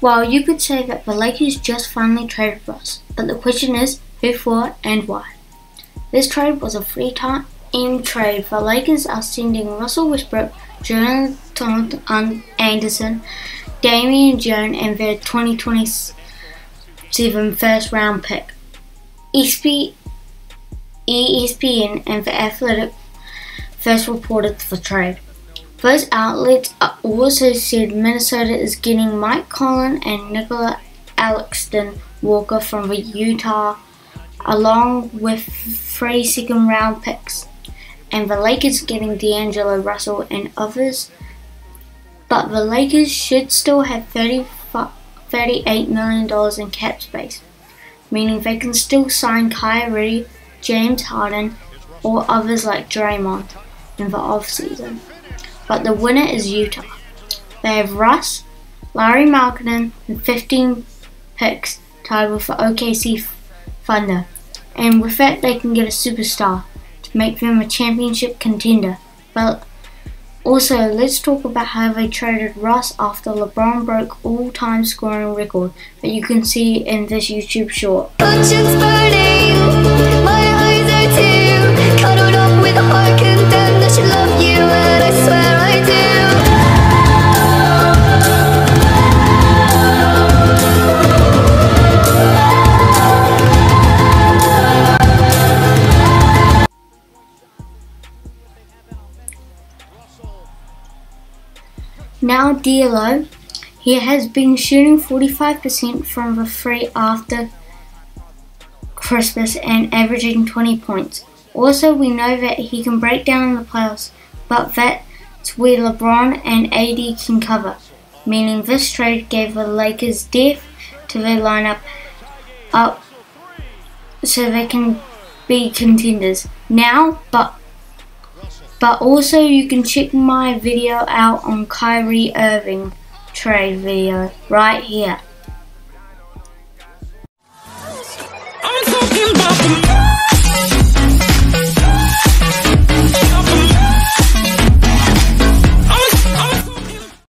Well, you could say that the Lakers just finally traded Russ, but the question is who for and why. This trade was a free time in trade. The Lakers are sending Russell Westbrook, Jonathan Anderson, Damian Jones, and their 2027 first round pick. ESPN and The Athletic first reported the trade. Those outlets also said Minnesota is getting Mike Conley and Nicola Alexander Walker from Utah, along with three second round picks, and the Lakers getting D'Angelo Russell and others. But the Lakers should still have 30, $38 million in cap space, meaning they can still sign Kyrie, James Harden, or others like Draymond in the offseason but the winner is Utah. They have Russ, Lauri Markkanen, and 15 picks tied with the OKC Thunder, and with that they can get a superstar to make them a championship contender. But also, let's talk about how they traded Russ after LeBron broke all-time scoring record that you can see in this YouTube short. Now D'Lo, he has been shooting 45% from the free after Christmas and averaging 20 points. Also, we know that he can break down in the playoffs, but that's where LeBron and AD can cover, meaning this trade gave the Lakers depth to their lineup up so they can be contenders now, but but also you can check my video out on Kyrie Irving trade video right here.